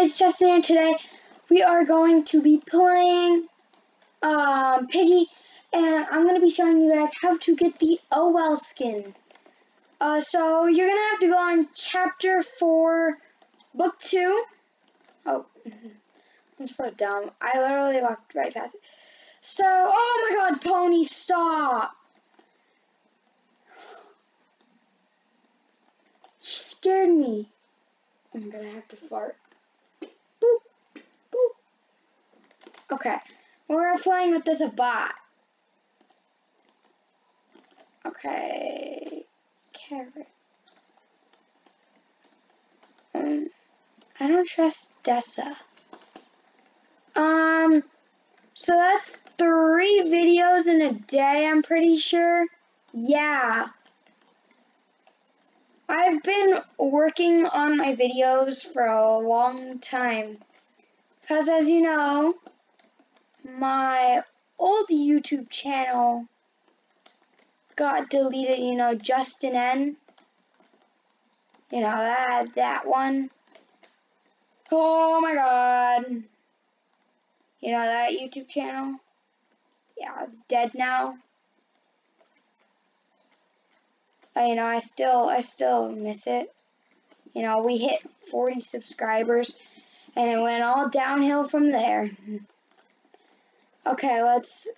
it's Justin here today. We are going to be playing um, Piggy, and I'm going to be showing you guys how to get the Owell skin. Uh, so you're going to have to go on Chapter 4, Book 2. Oh, I'm so dumb. I literally walked right past it. So, oh my god, Pony, stop! You scared me. I'm gonna have to fart. Boop, boop. Okay, we're flying with this a bot. Okay, carrot. Um, I don't trust Dessa. Um, so that's three videos in a day, I'm pretty sure. Yeah. I've been working on my videos for a long time. Because as you know, my old YouTube channel got deleted, you know, Justin N. You know, that, that one. Oh my god. You know that YouTube channel? Yeah, it's dead now. But, you know, I still, I still miss it. You know, we hit 40 subscribers, and it went all downhill from there. okay, let's,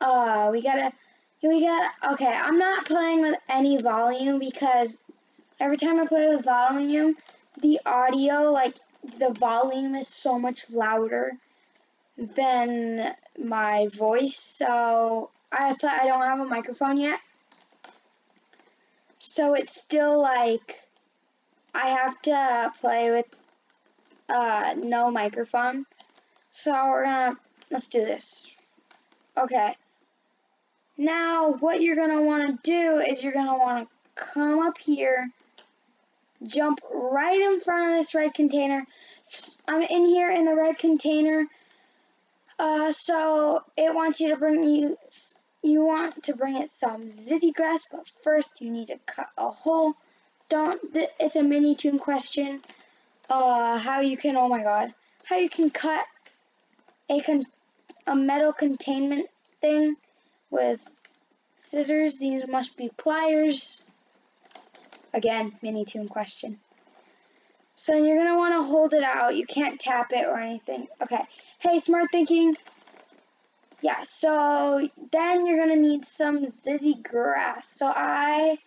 uh, we gotta, we gotta, okay, I'm not playing with any volume because every time I play with volume, the audio, like, the volume is so much louder than my voice. So I so I don't have a microphone yet. So it's still like I have to play with uh, no microphone. So we're gonna let's do this. Okay. Now what you're gonna want to do is you're gonna want to come up here, jump right in front of this red container. I'm in here in the red container. Uh, so it wants you to bring you, you want to bring it some Zizzy grass, but first you need to cut a hole. Don't, it's a MiniToon question. Uh, how you can, oh my god, how you can cut a, con a metal containment thing with scissors. These must be pliers. Again, MiniToon question. So you're going to want to hold it out. You can't tap it or anything. Okay. Hey, smart thinking. Yeah, so then you're going to need some Zizzy grass. So I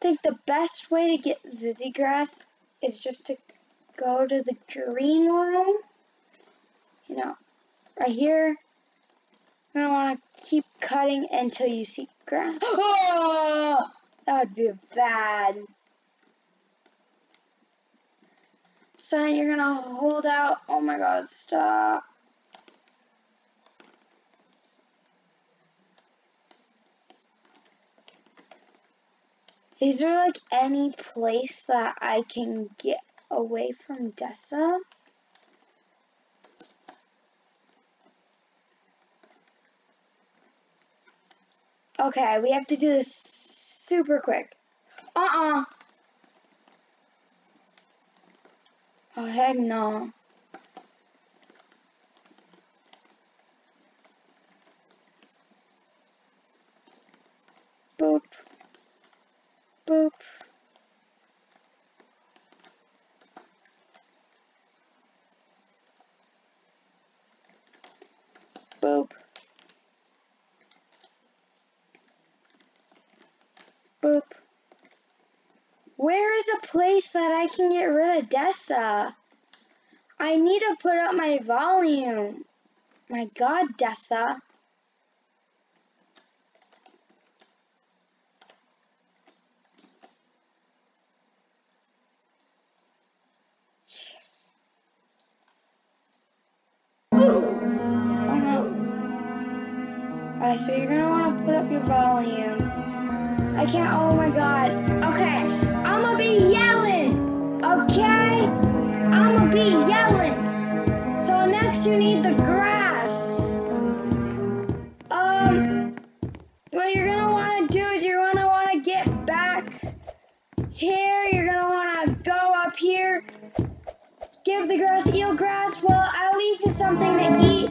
think the best way to get Zizzy grass is just to go to the green room. You know, right here. Going to want to keep cutting until you see grass. Oh! That would be bad. So you're gonna hold out. Oh my god, stop. Is there like any place that I can get away from Dessa? Okay, we have to do this super quick. Uh-uh. Oh, heck no. Boop. Boop. Boop. Where is a place that I can get rid of Dessa? I need to put up my volume. My god, Dessa. So you're gonna want to put up your volume. I can't, oh my god. Okay, next you need the grass. Um, what you're gonna wanna do is you're gonna wanna get back here. You're gonna wanna go up here, give the grass eel grass. Well, at least it's something to eat.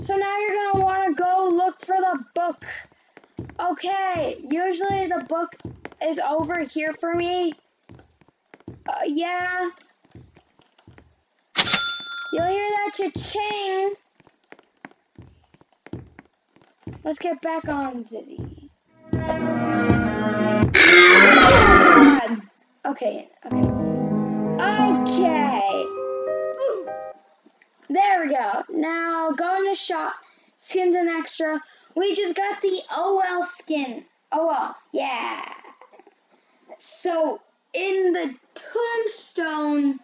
So now you're gonna wanna go look for the book. Okay, usually the book is over here for me. Uh, yeah. You'll hear that cha-ching. Let's get back on Zizzy. Okay, okay. Okay. There we go. Now, going to shop. Skins and extra. We just got the Owell skin. Oh, Owell, yeah. So, in the tombstone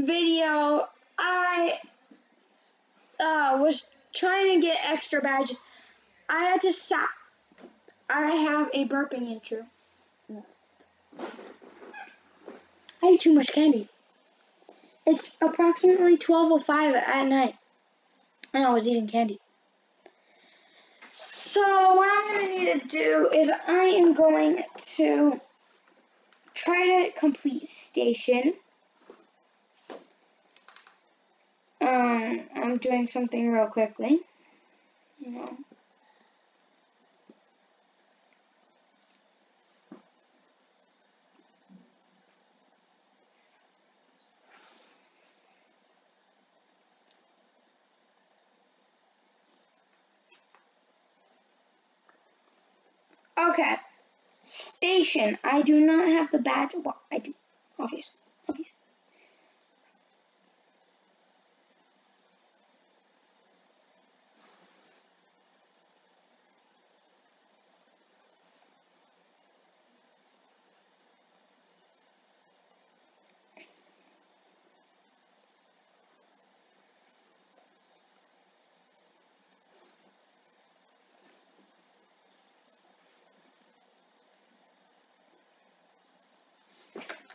video, I uh, was trying to get extra badges. I had to stop. I have a burping intro. I ate too much candy. It's approximately 12.05 at night. And I was eating candy. So what I'm going to need to do is I am going to try to complete station. Um, I'm doing something real quickly. You know. Okay. Station. I do not have the badge. Well, I do. Obvious.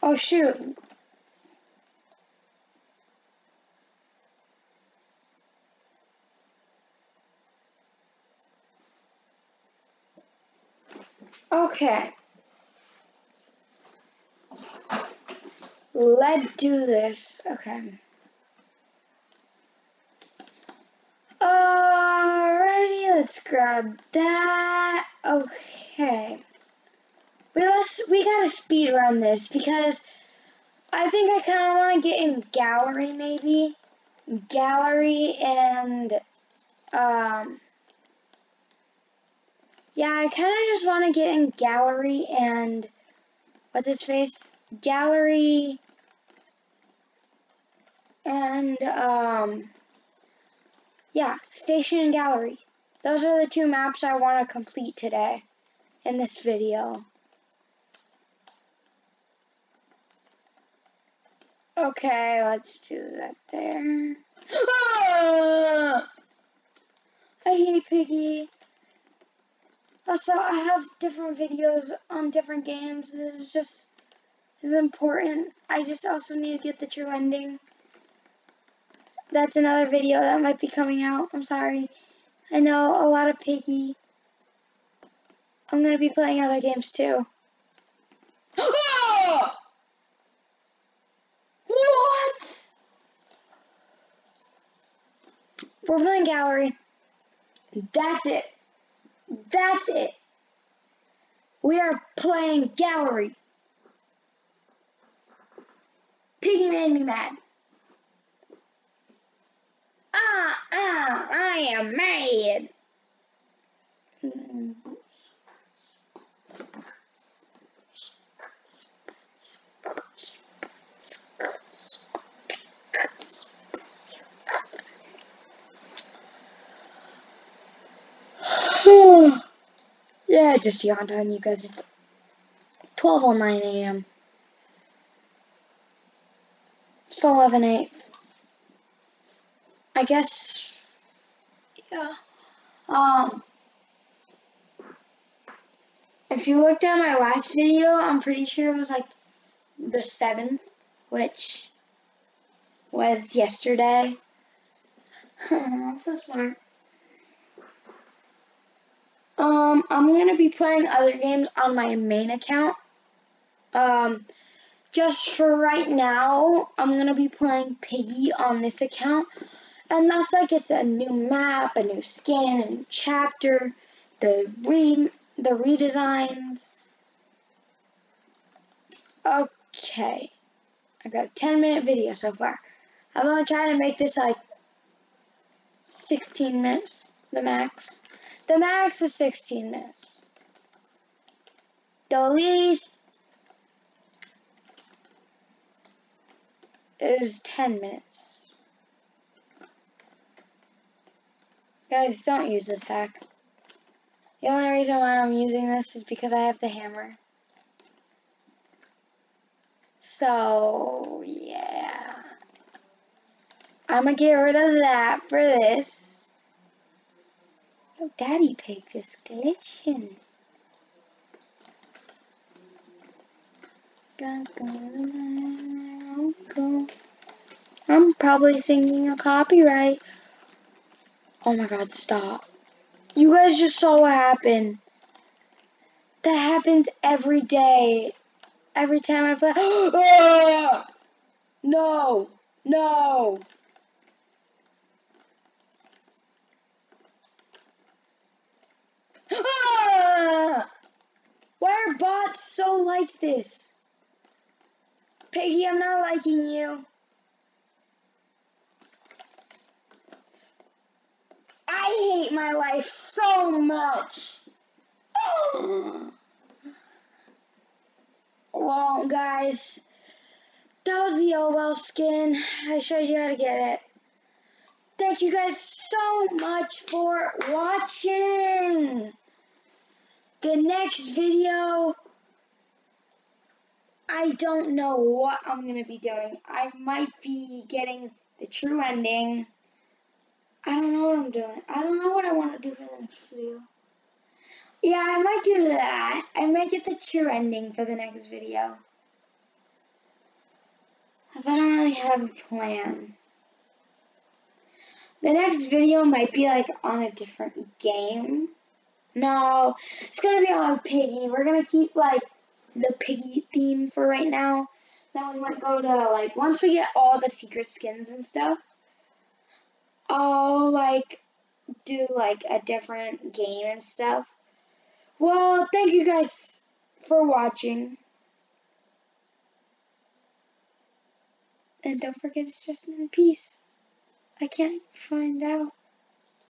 Oh shoot. Okay. Let's do this. Okay. Alrighty, let's grab that. Okay. We let's we gotta speed run this because I think I kind of want to get in gallery maybe, gallery and um yeah I kind of just want to get in gallery and what's his face gallery and um yeah station and gallery. Those are the two maps I want to complete today in this video. Okay, let's do that there. Ah! I hate Piggy. Also, I have different videos on different games. This is just this is important. I just also need to get the true ending. That's another video that might be coming out. I'm sorry. I know a lot of Piggy. I'm going to be playing other games too. We're playing gallery. That's it. That's it. We are playing gallery. Piggy made me mad. Ah, ah, I am mad. I just yawned on you guys. It's 12.09 a.m. It's 11 8. I guess, yeah. Um, if you looked at my last video, I'm pretty sure it was like the 7th, which was yesterday. I'm so smart. Um, I'm going to be playing other games on my main account. Um, just for right now, I'm going to be playing Piggy on this account. And that's like it's a new map, a new skin, a new chapter, the re the redesigns. Okay. I got a 10 minute video so far. I'm gonna try to make this like 16 minutes, the max. The max is 16 minutes. The least is 10 minutes. Guys, don't use this hack. The only reason why I'm using this is because I have the hammer. So, yeah. I'm gonna get rid of that for this. Daddy Pig just glitching. I'm probably singing a copyright. Oh my god, stop. You guys just saw what happened. That happens every day. Every time I play. Ah! no! No! Why are bots so like this? Piggy, I'm not liking you. I hate my life so much. Well, guys, that was the Owell skin. I showed you how to get it. Thank you guys so much for watching. The next video, I don't know what I'm going to be doing. I might be getting the true ending. I don't know what I'm doing. I don't know what I want to do for the next video. Yeah, I might do that. I might get the true ending for the next video. Because I don't really have a plan. The next video might be like on a different game. No, it's to be on Piggy. We're to keep like the Piggy theme for right now. Then we might go to like, once we get all the secret skins and stuff, I'll like do like a different game and stuff. Well, thank you guys for watching. And don't forget it's just in peace. I can't find out.